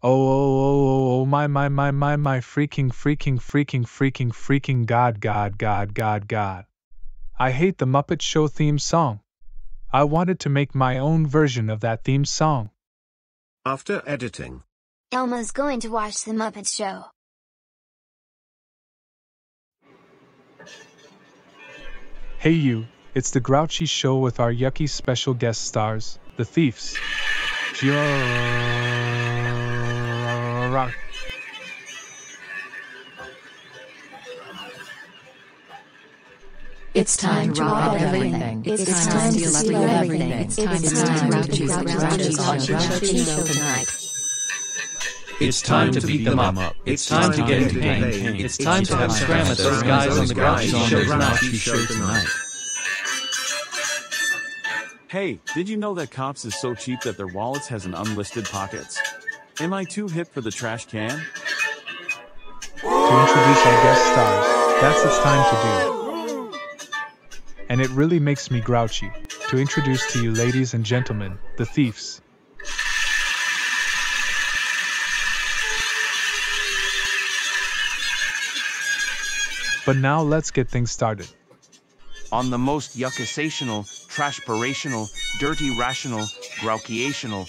Oh, oh, oh, oh, oh my, my, my, my, my, freaking, freaking, freaking, freaking, freaking, God, God, God, God, God. I hate the Muppet Show theme song. I wanted to make my own version of that theme song. After editing, Elmo's going to watch the Muppet Show. Hey, you, it's the Grouchy Show with our yucky special guest stars, the Thieves. Joe a row. It's time to rob everything. It's time to steal everything. It's time to rob Chico tonight. It's time to beat them up. It's time to get into pain. It's time to have scram at those guys on the grouchy show tonight. Hey, did you know that Cops is so cheap that their wallets has an unlisted pockets? Am I too hip for the trash can? To introduce our guest stars, that's it's time to do. And it really makes me grouchy to introduce to you, ladies and gentlemen, the thieves. But now let's get things started. On the most yuckisational, trashpirational, dirty rational, grouchiational,